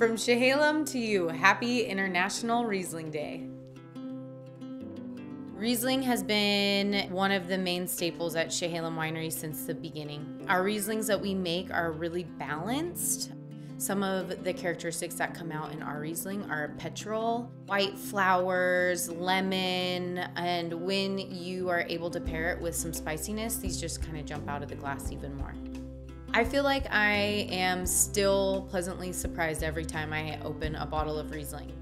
From Chehalem to you, happy International Riesling Day. Riesling has been one of the main staples at Chehalem Winery since the beginning. Our Rieslings that we make are really balanced. Some of the characteristics that come out in our Riesling are petrol, white flowers, lemon, and when you are able to pair it with some spiciness, these just kind of jump out of the glass even more. I feel like I am still pleasantly surprised every time I open a bottle of Riesling.